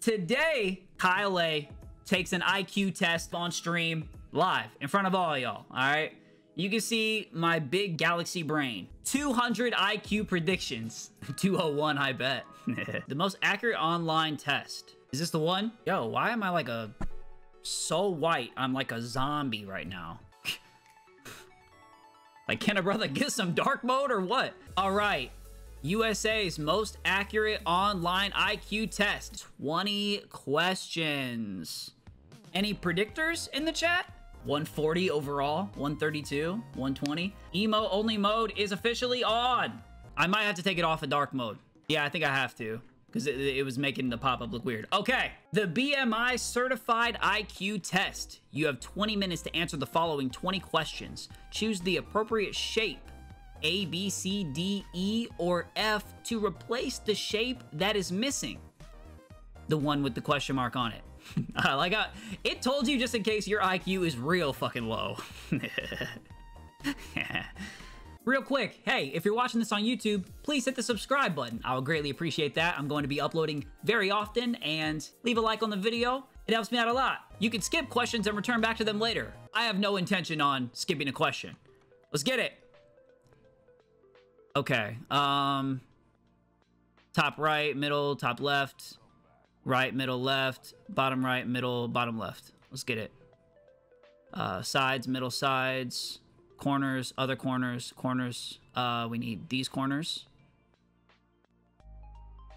Today, KyleAye takes an IQ test on stream live in front of all y'all, all right? You can see my big galaxy brain. 200 IQ predictions. 201, I bet. the most accurate online test. Is this the one? Yo, why am I like a... So white, I'm like a zombie right now. like, can a brother get some dark mode or what? All right, USA's most accurate online IQ test. 20 questions. Any predictors in the chat? 140 overall, 132, 120. Emote only mode is officially on. I might have to take it off of dark mode. Yeah, I think I have to because it, it, was making the pop-up look weird. Okay, the BMI Certified IQ Test. You have 20 minutes to answer the following 20 questions. Choose the appropriate shape, A, B, C, D, E, or F, to replace the shape that is missing. The one with the question mark on it. like, uh, it told you just in case your IQ is real fucking low. Real quick, hey, if you're watching this on YouTube, please hit the subscribe button. I would greatly appreciate that. I'm going to be uploading very often, and leave a like on the video. It helps me out a lot. You can skip questions and return back to them later. I have no intention on skipping a question. Let's get it. Okay, um... Top right, middle, top left, right, middle, left, bottom right, middle, bottom left. Let's get it. Uh, sides, middle, sides, corners, other corners, corners. Uh, we need these corners.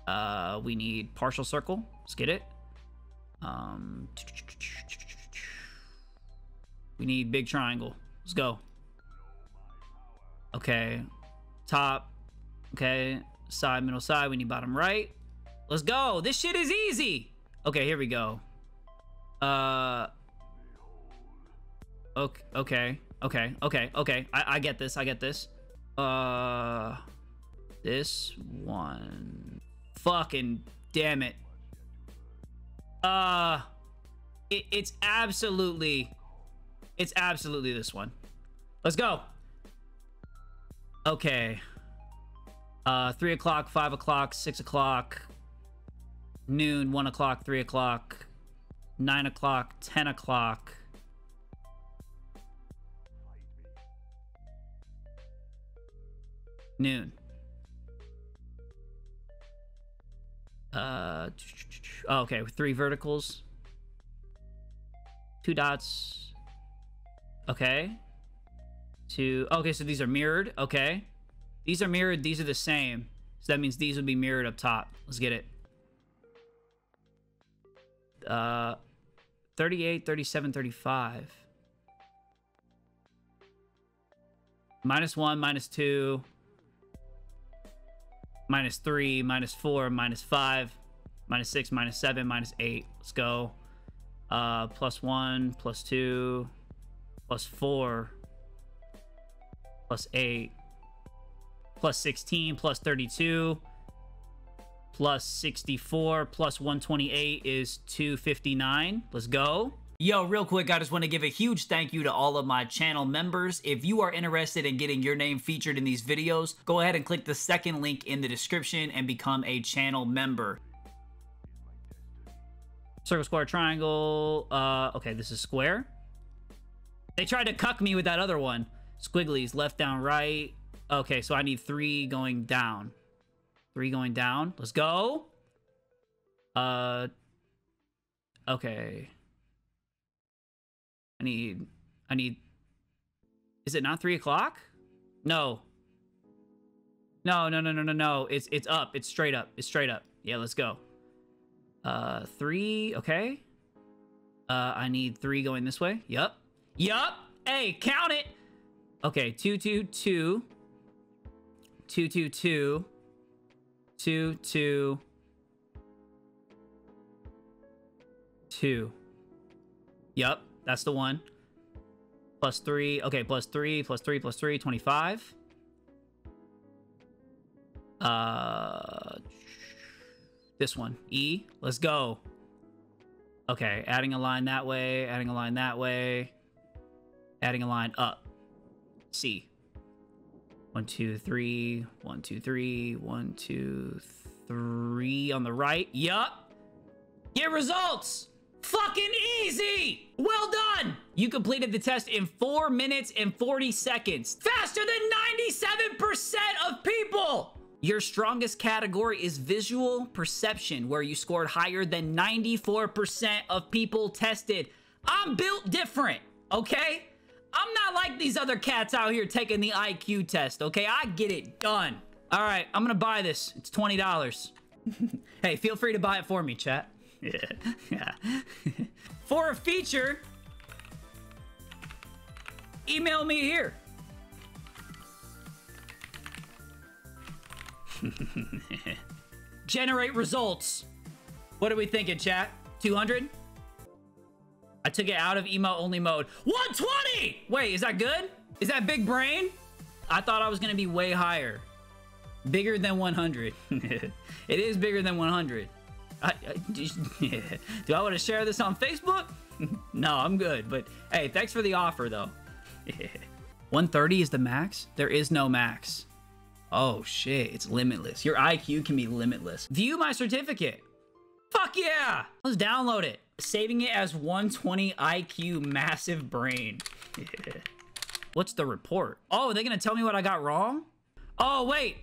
Uh, we need partial circle. Let's get it. Um, we need big triangle. Let's go. Okay. Top. Okay. Side, middle, side. We need bottom right. Let's go. This shit is easy. Okay, here we go. Uh. Okay. Okay. Okay. Okay. Okay. I, I get this. I get this. Uh. This one. Fucking damn it. Uh. It, it's absolutely. It's absolutely this one. Let's go. Okay. Uh, 3 o'clock, 5 o'clock, 6 o'clock, noon, 1 o'clock, 3 o'clock, 9 o'clock, 10 o'clock. Noon. Uh, oh, okay, three verticals. Two dots. Okay. Two. Okay, so these are mirrored. Okay. These are mirrored. These are the same. So that means these would be mirrored up top. Let's get it. Uh, 38, 37, 35. Minus 1, minus 2. Minus 3, minus 4, minus 5. Minus 6, minus 7, minus 8. Let's go. Uh, plus 1, plus 2. Plus 4. Plus 8. Plus 16, plus 32 plus 64 plus 128 is 259. Let's go. Yo, real quick, I just want to give a huge thank you to all of my channel members. If you are interested in getting your name featured in these videos, go ahead and click the second link in the description and become a channel member. Circle, square, triangle. Uh, okay, this is square. They tried to cuck me with that other one. Squigglies, left, down, right. Okay, so I need three going down. Three going down. Let's go. Uh. Okay. I need. I need. Is it not three o'clock? No. No, no, no, no, no, no. It's it's up. It's straight up. It's straight up. Yeah, let's go. Uh, three. Okay. Uh, I need three going this way. Yup. Yup. Hey, count it. Okay, two, two, two. Two, two, two two, two, two. Yep, that's the one. Plus three. Okay, plus three, plus three, plus three, 25. Uh, this one, E. Let's go. Okay, adding a line that way, adding a line that way, adding a line up. C. One, two, three, one, two, three, one, two, three on the right. Yup. Get results. Fucking easy! Well done! You completed the test in 4 minutes and 40 seconds. Faster than 97% of people! Your strongest category is visual perception, where you scored higher than 94% of people tested. I'm built different, okay? I'm not like these other cats out here taking the IQ test, okay? I get it done. All right, I'm gonna buy this. It's $20. hey, feel free to buy it for me, chat. Yeah, yeah. for a feature, email me here. Generate results. What are we thinking, chat? 200? I took it out of emote only mode. 120! Wait, is that good? Is that big brain? I thought I was gonna be way higher. Bigger than 100. it is bigger than 100. I, I, do I want to share this on Facebook? no, I'm good. But hey, thanks for the offer though. 130 is the max? There is no max. Oh shit, it's limitless. Your IQ can be limitless. View my certificate. Fuck yeah! Let's download it. Saving it as 120 IQ massive brain. What's the report? Oh, are they gonna tell me what I got wrong? Oh, wait.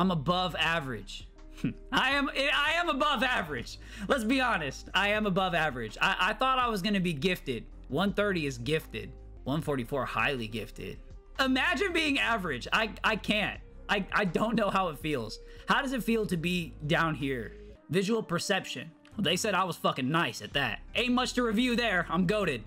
I'm above average. I am I am above average. Let's be honest. I am above average. I, I thought I was gonna be gifted. 130 is gifted. 144 highly gifted. Imagine being average. I I can't. I, I don't know how it feels. How does it feel to be down here? Visual perception. Well, they said I was fucking nice at that. Ain't much to review there. I'm goaded.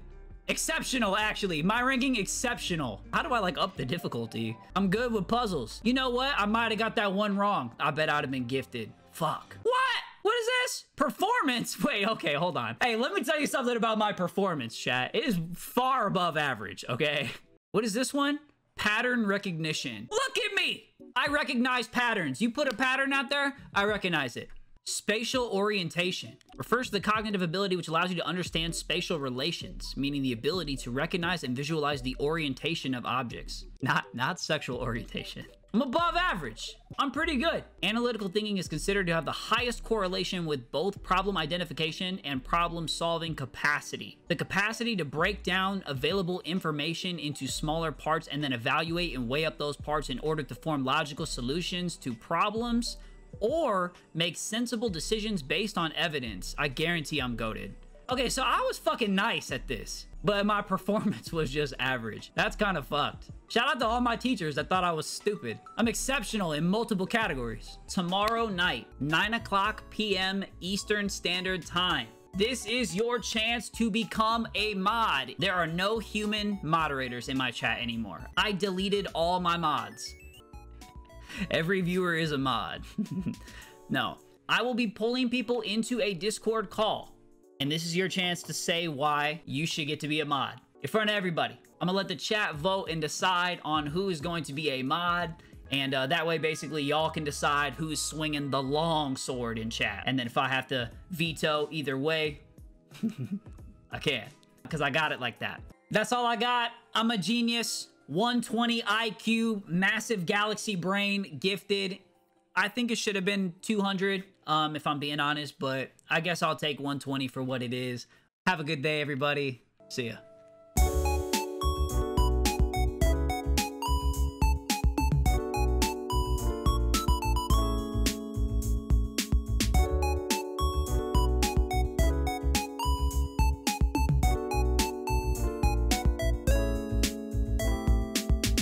Exceptional, actually. My ranking, exceptional. How do I, like, up the difficulty? I'm good with puzzles. You know what? I might have got that one wrong. I bet I'd have been gifted. Fuck. What? What is this? Performance? Wait, okay, hold on. Hey, let me tell you something about my performance, chat. It is far above average, okay? What is this one? Pattern recognition. Look at me! I recognize patterns. You put a pattern out there, I recognize it. Spatial orientation refers to the cognitive ability which allows you to understand spatial relations, meaning the ability to recognize and visualize the orientation of objects, not not sexual orientation. I'm above average. I'm pretty good. Analytical thinking is considered to have the highest correlation with both problem identification and problem solving capacity. The capacity to break down available information into smaller parts and then evaluate and weigh up those parts in order to form logical solutions to problems or make sensible decisions based on evidence. I guarantee I'm goaded. Okay, so I was fucking nice at this, but my performance was just average. That's kind of fucked. Shout out to all my teachers that thought I was stupid. I'm exceptional in multiple categories. Tomorrow night, 9 o'clock p.m. Eastern Standard Time. This is your chance to become a mod. There are no human moderators in my chat anymore. I deleted all my mods. Every viewer is a mod. no. I will be pulling people into a Discord call. And this is your chance to say why you should get to be a mod. In front of everybody. I'm gonna let the chat vote and decide on who is going to be a mod. And uh, that way, basically, y'all can decide who's swinging the long sword in chat. And then if I have to veto either way, I can't, Because I got it like that. That's all I got. I'm a genius. 120 IQ, massive galaxy brain, gifted. I think it should have been 200, um, if I'm being honest, but I guess I'll take 120 for what it is. Have a good day, everybody. See ya.